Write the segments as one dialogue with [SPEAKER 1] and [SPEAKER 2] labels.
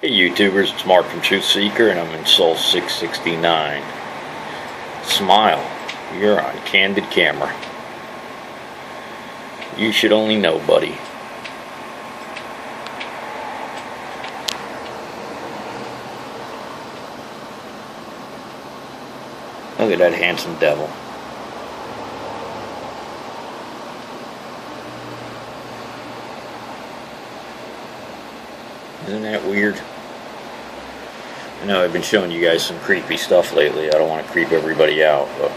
[SPEAKER 1] Hey YouTubers, it's Mark from Truth Seeker and I'm in Sol 669. Smile, you're on candid camera. You should only know, buddy. Look at that handsome devil. Isn't that weird? I know I've been showing you guys some creepy stuff lately. I don't want to creep everybody out, but.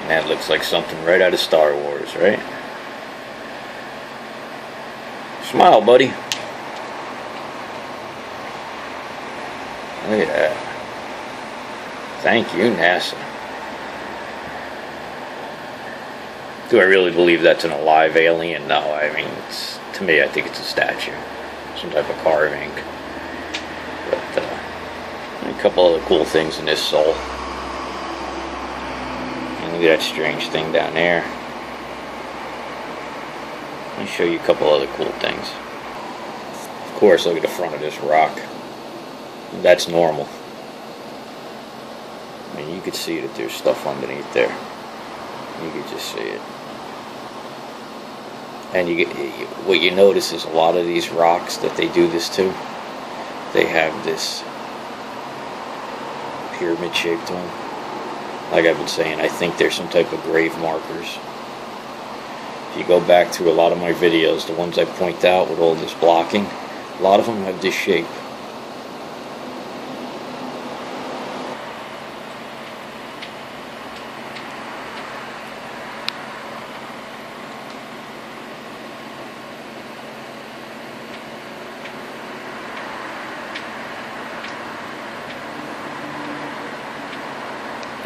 [SPEAKER 1] And that looks like something right out of Star Wars, right? Smile, buddy. Look at that. Thank you, NASA. Do I really believe that's an alive alien? No, I mean, to me, I think it's a statue, some type of carving. But uh, a couple other cool things in this sol. And look at that strange thing down there. Let me show you a couple other cool things. Of course, look at the front of this rock. That's normal. I mean, you could see that there's stuff underneath there. You could just see it. And you what you notice is a lot of these rocks that they do this to, they have this pyramid shape to them. Like I've been saying, I think they're some type of grave markers. If you go back through a lot of my videos, the ones I point out with all this blocking, a lot of them have this shape.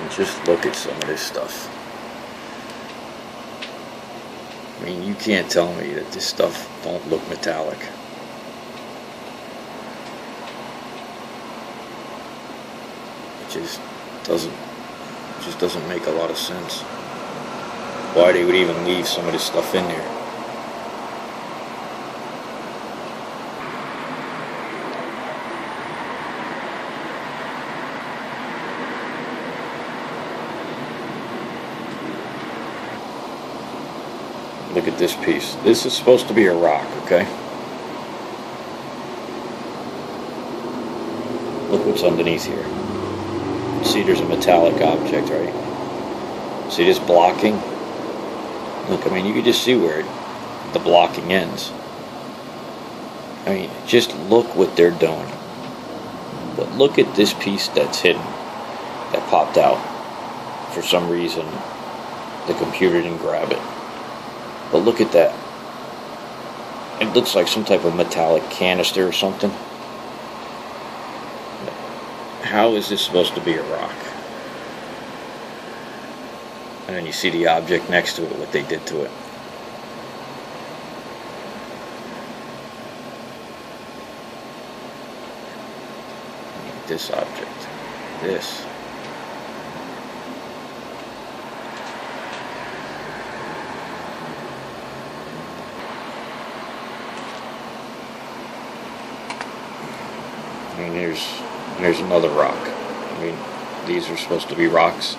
[SPEAKER 1] And just look at some of this stuff. I mean, you can't tell me that this stuff don't look metallic. It just doesn't it just doesn't make a lot of sense. Why they would even leave some of this stuff in there. Look at this piece. This is supposed to be a rock, okay? Look what's underneath here. See, there's a metallic object, right? See this blocking? Look, I mean, you can just see where it, the blocking ends. I mean, just look what they're doing. But look at this piece that's hidden, that popped out. For some reason, the computer didn't grab it. But look at that. It looks like some type of metallic canister or something. How is this supposed to be a rock? And then you see the object next to it, what they did to it. This object. This. I mean, there's there's another rock. I mean, these are supposed to be rocks.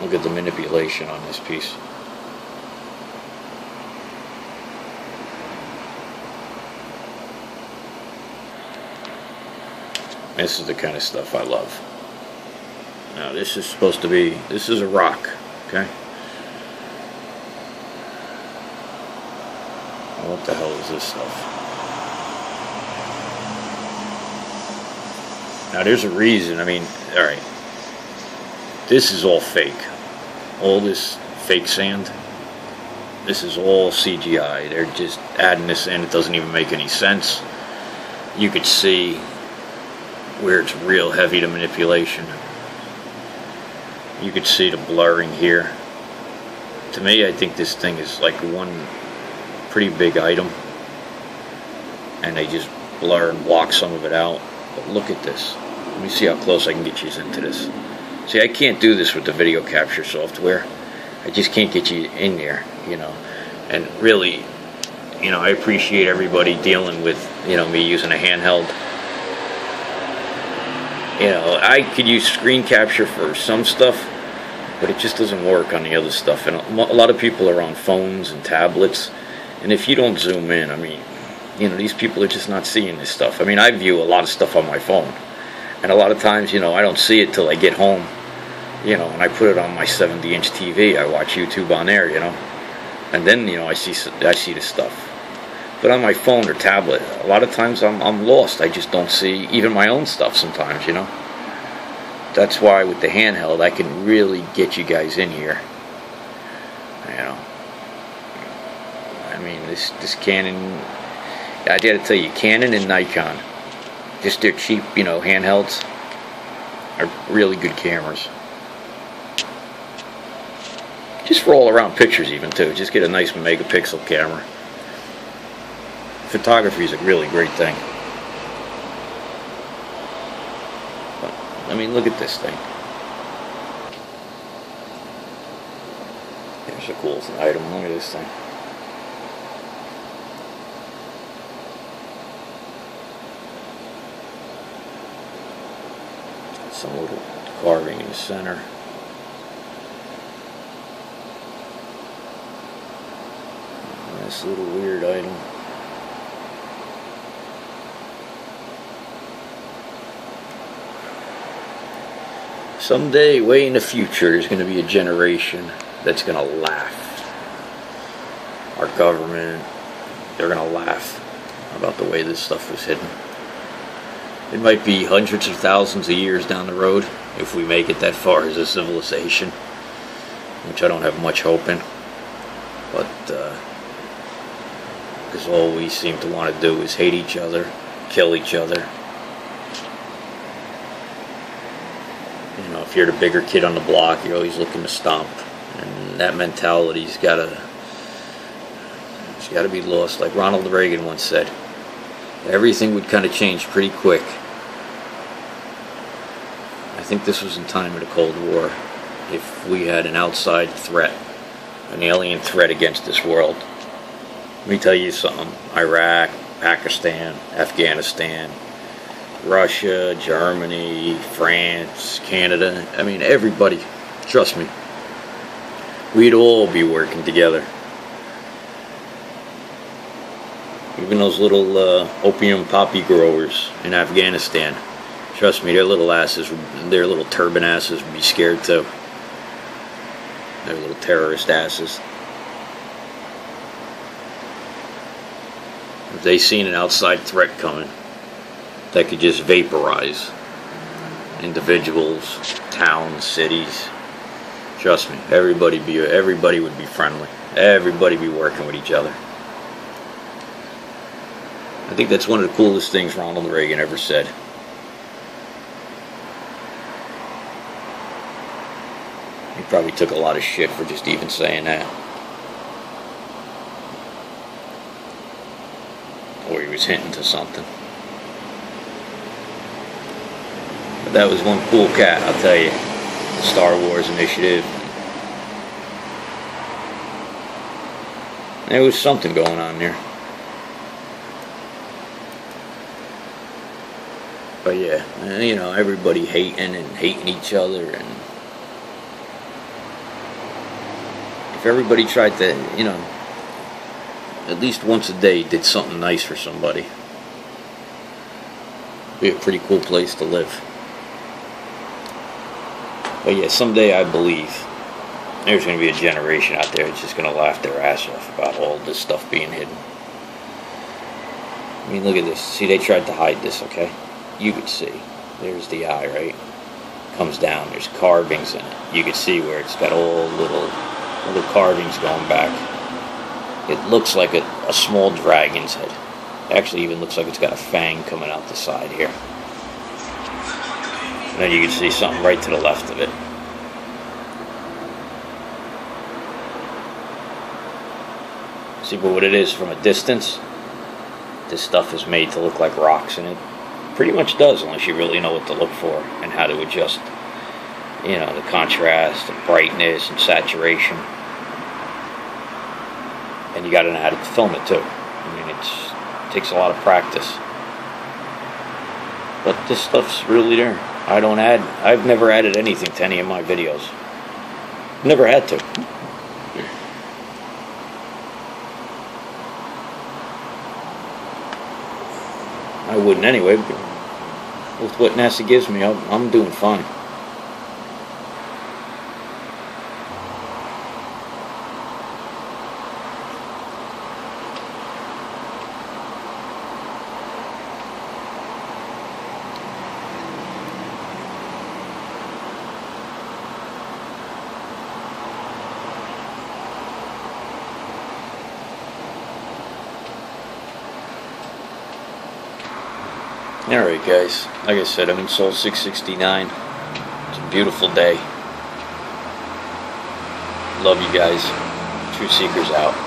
[SPEAKER 1] Look at the manipulation on this piece. This is the kind of stuff I love. Now, this is supposed to be, this is a rock, okay? What the hell is this stuff? Now, there's a reason. I mean, all right. This is all fake. All this fake sand. This is all CGI. They're just adding this in. It doesn't even make any sense. You could see where it's real heavy to manipulation. You could see the blurring here. To me, I think this thing is like one pretty big item. And they just blur and block some of it out. But look at this. Let me see how close I can get you into this. See, I can't do this with the video capture software. I just can't get you in there, you know. And really, you know, I appreciate everybody dealing with, you know, me using a handheld. You know, I could use screen capture for some stuff, but it just doesn't work on the other stuff. And a lot of people are on phones and tablets, and if you don't zoom in, I mean, you know, these people are just not seeing this stuff. I mean, I view a lot of stuff on my phone, and a lot of times, you know, I don't see it till I get home, you know, and I put it on my 70 inch TV. I watch YouTube on there, you know, and then, you know, I see I see the stuff. But on my phone or tablet, a lot of times I'm I'm lost. I just don't see even my own stuff sometimes, you know. That's why with the handheld, I can really get you guys in here. You know, I mean, this this Canon I gotta tell you, Canon and Nikon, just their cheap, you know, handhelds, are really good cameras. Just for all around pictures, even too. Just get a nice megapixel camera. Photography is a really great thing. But, I mean, look at this thing. Here's a cool item. Look at this thing. Some little carving in the center. This little weird item. Someday, way in the future, there's going to be a generation that's going to laugh. Our government, they're going to laugh about the way this stuff was hidden. It might be hundreds of thousands of years down the road if we make it that far as a civilization, which I don't have much hope in. But, because uh, all we seem to want to do is hate each other, kill each other. You know, if you're the bigger kid on the block, you're always looking to stomp. And that mentality's got to, it's got to be lost. Like Ronald Reagan once said, everything would kind of change pretty quick. I think this was in time of the Cold War. If we had an outside threat, an alien threat against this world, let me tell you something Iraq, Pakistan, Afghanistan, Russia, Germany, France, Canada I mean, everybody, trust me, we'd all be working together. Even those little uh, opium poppy growers in Afghanistan. Trust me, their little asses, their little turban asses would be scared too. Their little terrorist asses. If they seen an outside threat coming that could just vaporize individuals, towns, cities, trust me, everybody be everybody would be friendly. Everybody be working with each other. I think that's one of the coolest things Ronald Reagan ever said. He probably took a lot of shit for just even saying that. Or he was hinting to something. But that was one cool cat, I'll tell you. The Star Wars Initiative. There was something going on there. But yeah, you know, everybody hating and hating each other, and if everybody tried to, you know, at least once a day did something nice for somebody, be a pretty cool place to live. But yeah, someday I believe there's going to be a generation out there that's just going to laugh their ass off about all this stuff being hidden. I mean, look at this. See, they tried to hide this, okay? You could see. There's the eye, right? Comes down. There's carvings in it. You could see where it's got all little little carvings going back. It looks like a, a small dragon's head. Actually, even looks like it's got a fang coming out the side here. And then you can see something right to the left of it. See, but what it is from a distance, this stuff is made to look like rocks, in it pretty much does unless you really know what to look for and how to adjust you know the contrast and brightness and saturation and you got to know how to film it too. I mean, it takes a lot of practice. But this stuff's really there. I don't add. I've never added anything to any of my videos. Never had to. Wouldn't anyway. With what NASA gives me, I'm, I'm doing fine. Alright guys, like I said, I'm in Sol 669. It's a beautiful day. Love you guys. True Seekers out.